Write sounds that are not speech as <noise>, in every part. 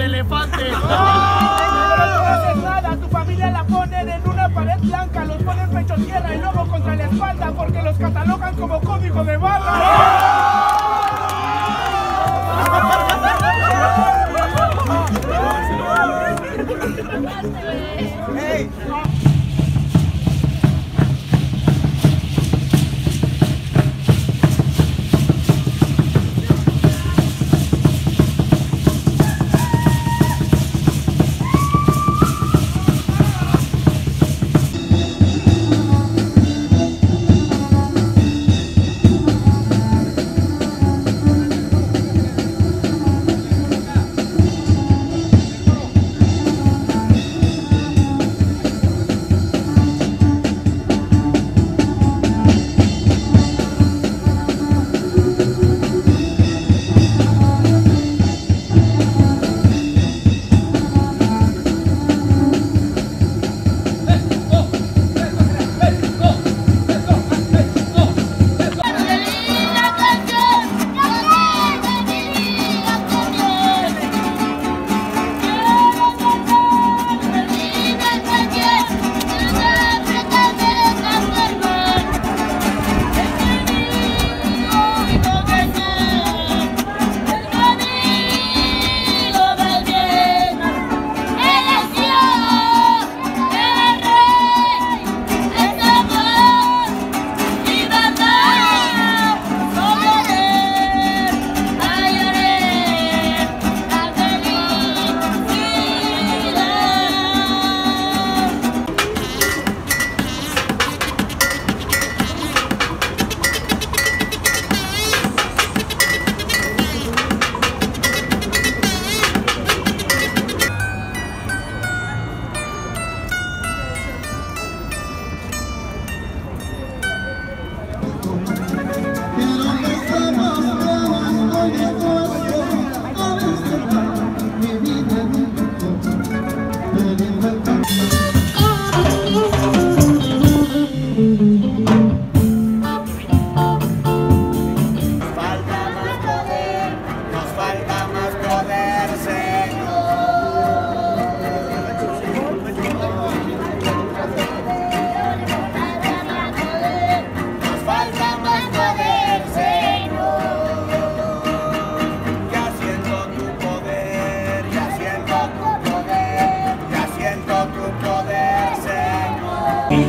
elefante. <laughs> No haces nada, tu familia la ponen en una pared blanca, los ponen pecho tierra y luego contra la espalda porque los catalogan como código de barra.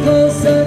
closer